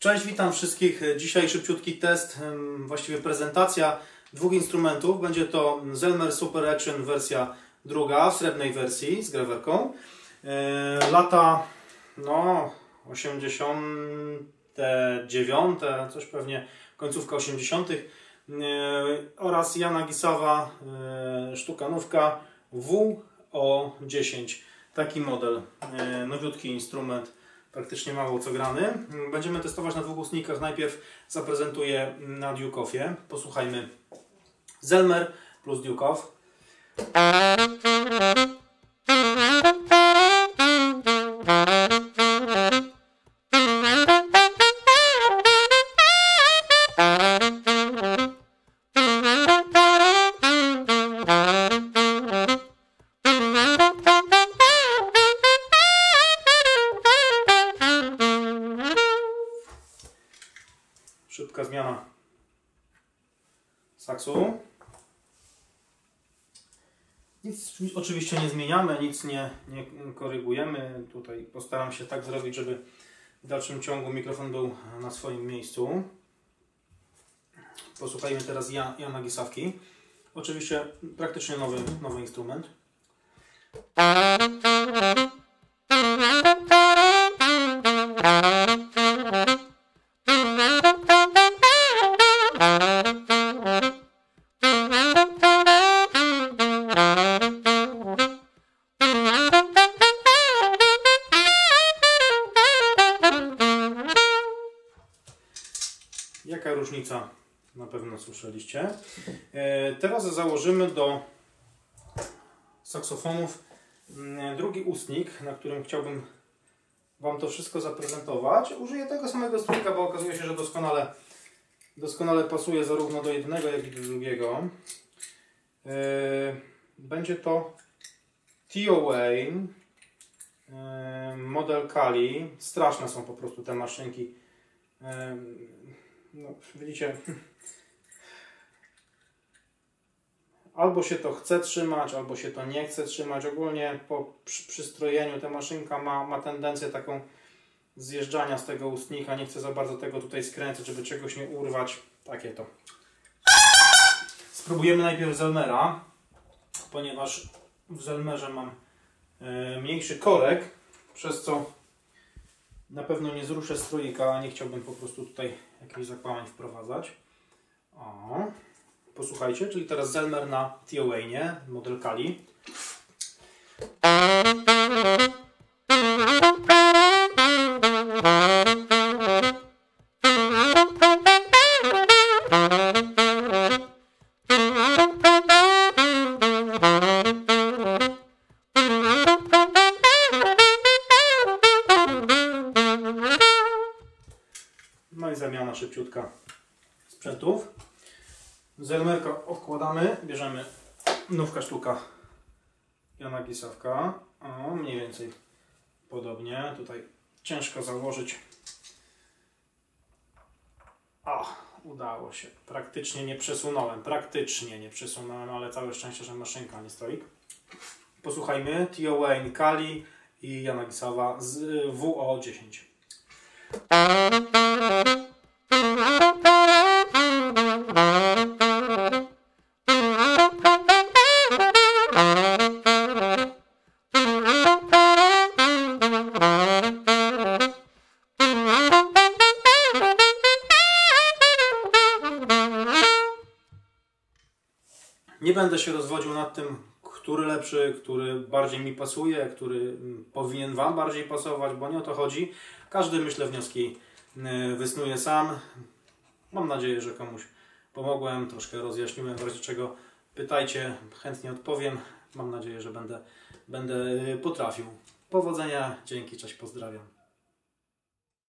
Cześć, witam wszystkich. Dzisiaj szybciutki test, właściwie prezentacja dwóch instrumentów. Będzie to Zelmer Super Action wersja druga, w srebrnej wersji z grawerką. E, lata no 89, coś pewnie końcówka 80. E, oraz Jana Gisawa e, sztukanówka WO10. Taki model, nowiutki instrument praktycznie mało co grany. Będziemy testować na dwóch ustnikach. Najpierw zaprezentuję na Duke'owie. Posłuchajmy Zelmer plus Duke'ow. Zmiana saksu. Nic oczywiście nie zmieniamy, nic nie, nie korygujemy. Tutaj postaram się tak zrobić, żeby w dalszym ciągu mikrofon był na swoim miejscu. Posłuchajmy teraz Jana Gisawki. Oczywiście praktycznie nowy, nowy instrument. Jaka różnica? Na pewno słyszeliście. E, teraz założymy do saksofonów mm, drugi ustnik, na którym chciałbym Wam to wszystko zaprezentować. Użyję tego samego strójka, bo okazuje się, że doskonale, doskonale pasuje zarówno do jednego, jak i do drugiego. E, będzie to Tio Wayne, e, model Kali. Straszne są po prostu te maszynki no, widzicie, albo się to chce trzymać, albo się to nie chce trzymać. Ogólnie po przystrojeniu ta maszynka ma, ma tendencję taką zjeżdżania z tego ustnika. Nie chcę za bardzo tego tutaj skręcać, żeby czegoś nie urwać. Takie to. Spróbujemy najpierw Zelmera, ponieważ w Zelmerze mam e, mniejszy korek, przez co na pewno nie zruszę strojika, nie chciałbym po prostu tutaj jakichś zakłamań wprowadzać. O, posłuchajcie, czyli teraz Zelmer na Tiowane, model Kali. I zamiana szybciutka sprzętów. Zelmerka odkładamy, bierzemy nówka sztuka Jana Gisawka. O, mniej więcej podobnie. Tutaj ciężko założyć. O, udało się. Praktycznie nie przesunąłem. Praktycznie nie przesunąłem, ale całe szczęście, że maszynka nie stoi. Posłuchajmy. Tio Wayne Kali i Jana Gisawa z WO10. Nie będę się rozwodził nad tym, który lepszy, który bardziej mi pasuje, który mm, powinien Wam bardziej pasować, bo nie o to chodzi. Każdy, myślę, wnioski y, wysnuje sam. Mam nadzieję, że komuś pomogłem, troszkę rozjaśniłem, w razie czego pytajcie, chętnie odpowiem. Mam nadzieję, że będę, będę y, potrafił. Powodzenia, dzięki, cześć, pozdrawiam.